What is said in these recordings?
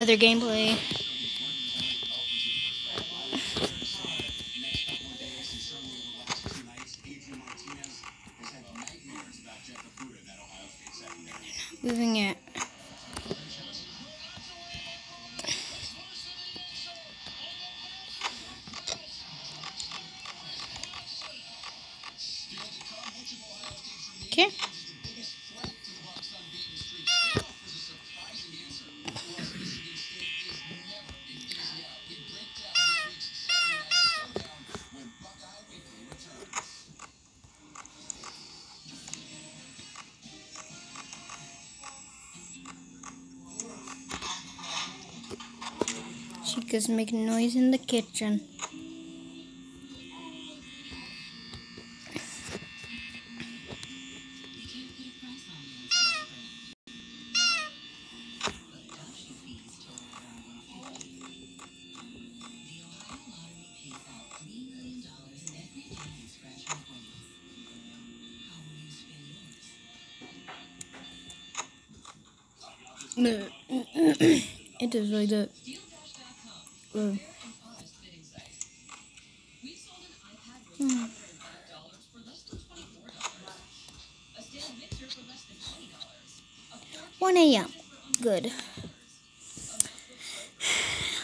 Other gameplay. Moving it. Okay. Chica's making noise in the kitchen. It is like that. Uh, hmm. One a.m. Good.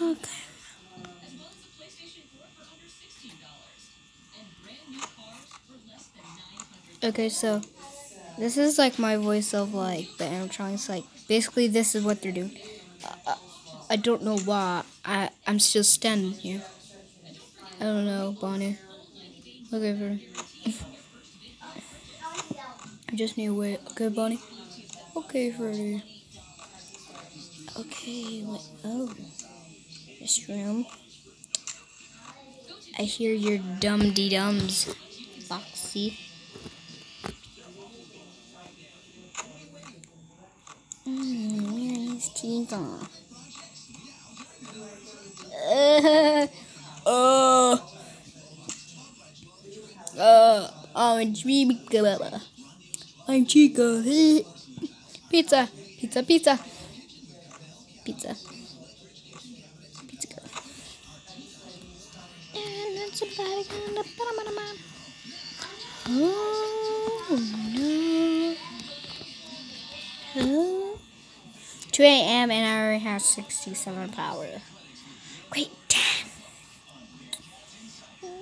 Okay. Okay, so this is like my voice of like the animatronics. Like basically, this is what they're doing. Uh, I don't know why. I I'm still standing here. I don't know, Bonnie. Okay, for I just need to wait. Okay, Bonnie. Okay, Freddy. Okay, wait. Oh, this room. I hear your dum de dums, Foxy. Mmm, where is Chica? Uh, uh, I'm Chica. I'm Chica. Pizza, pizza, pizza, pizza, pizza. Girl. And Oh no. Oh. 2 a.m. and I already have 67 power. Great time.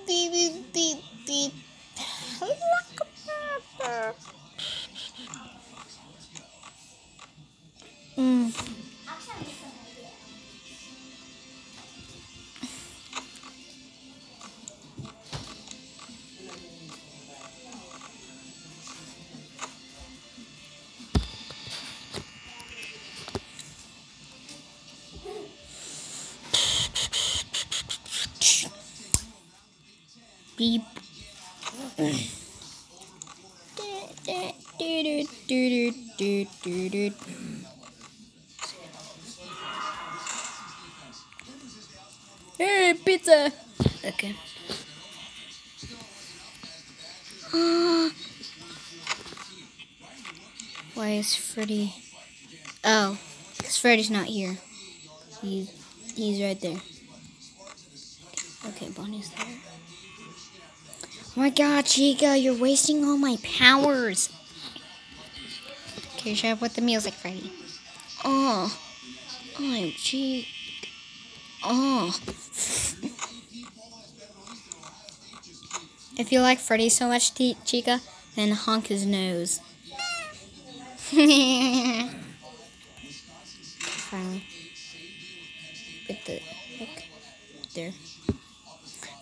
Beep, beep, beep, beep. Mm. Beep. Hey, pizza. Okay. Why is Freddy? Oh, because Freddy's not here. He's he's right there. Okay, Bonnie's there. Oh my god, Chica, you're wasting all my powers. Okay, shut up with the music, Freddy. Oh, oh, gee. Oh. if you like Freddy so much, Chica, then honk his nose. Finally. With the hook. There.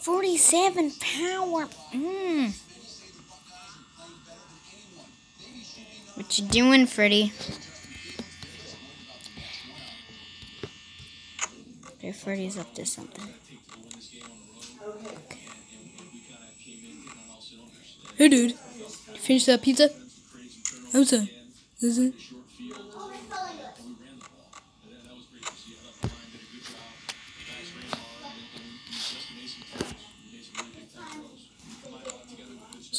47 power. Mmm. What you doing, Freddy? Okay, Freddy's up to something. Hey, dude. You finished that pizza? How's that? Is it?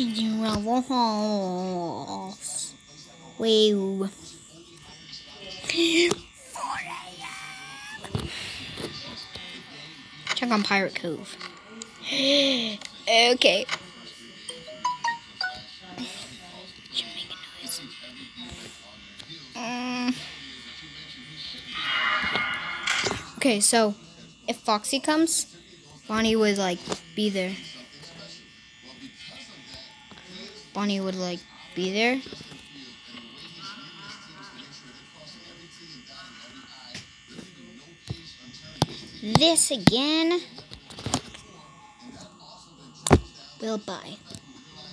And you rubble holes. Wow. Check on Pirate Cove. okay. Should make a noise. Mm. Okay, so if Foxy comes, Bonnie would like be there. Bonnie would like be there. This again. Will buy.